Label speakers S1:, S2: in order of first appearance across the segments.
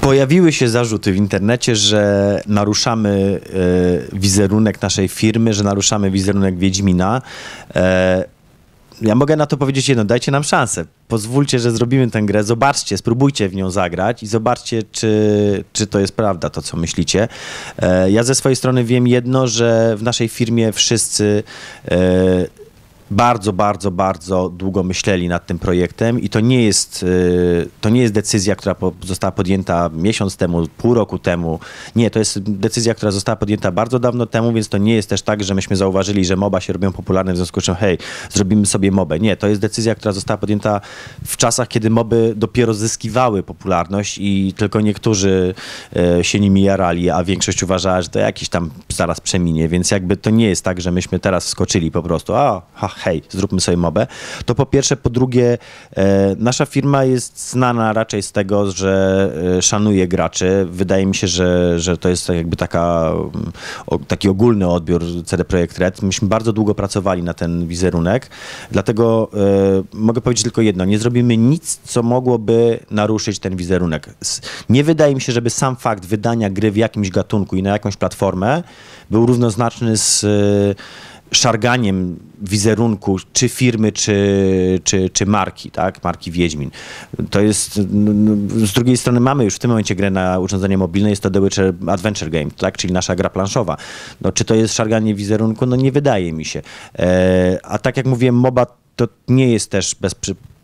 S1: Pojawiły się zarzuty w internecie, że naruszamy e, wizerunek naszej firmy, że naruszamy wizerunek Wiedźmina. E, ja mogę na to powiedzieć jedno, dajcie nam szansę. Pozwólcie, że zrobimy tę grę, zobaczcie, spróbujcie w nią zagrać i zobaczcie, czy, czy to jest prawda, to co myślicie. E, ja ze swojej strony wiem jedno, że w naszej firmie wszyscy e, bardzo, bardzo, bardzo długo myśleli nad tym projektem i to nie jest, y, to nie jest decyzja, która została podjęta miesiąc temu, pół roku temu. Nie, to jest decyzja, która została podjęta bardzo dawno temu, więc to nie jest też tak, że myśmy zauważyli, że MOBA się robią popularne, w związku z czym hej, zrobimy sobie MOBę. Nie, to jest decyzja, która została podjęta w czasach, kiedy MOBy dopiero zyskiwały popularność i tylko niektórzy y, się nimi jarali, a większość uważała, że to jakiś tam zaraz przeminie, więc jakby to nie jest tak, że myśmy teraz skoczyli po prostu, a ha, hej, zróbmy sobie mobę, to po pierwsze, po drugie, e, nasza firma jest znana raczej z tego, że e, szanuje graczy. Wydaje mi się, że, że to jest jakby taka, taki ogólny odbiór CD Projekt Red. Myśmy bardzo długo pracowali na ten wizerunek, dlatego e, mogę powiedzieć tylko jedno, nie zrobimy nic, co mogłoby naruszyć ten wizerunek. Nie wydaje mi się, żeby sam fakt wydania gry w jakimś gatunku i na jakąś platformę był równoznaczny z szarganiem wizerunku czy firmy, czy, czy, czy marki, tak? Marki Wiedźmin. To jest, z drugiej strony mamy już w tym momencie grę na urządzenie mobilne, jest to The Witcher Adventure Game, tak? Czyli nasza gra planszowa. No, czy to jest szarganie wizerunku? No nie wydaje mi się. E, a tak jak mówiłem, MOBA to nie jest też bez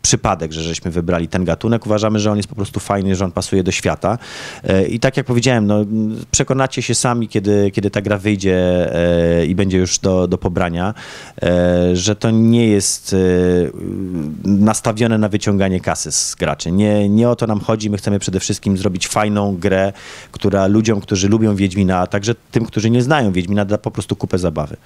S1: przypadek, że żeśmy wybrali ten gatunek. Uważamy, że on jest po prostu fajny, że on pasuje do świata. E, I tak jak powiedziałem, no, przekonacie się sami, kiedy, kiedy ta gra wyjdzie e, i będzie już do, do pobrania, e, że to nie jest nastawione na wyciąganie kasy z graczy. Nie, nie o to nam chodzi. My chcemy przede wszystkim zrobić fajną grę, która ludziom, którzy lubią Wiedźmina, a także tym, którzy nie znają Wiedźmina, da po prostu kupę zabawy.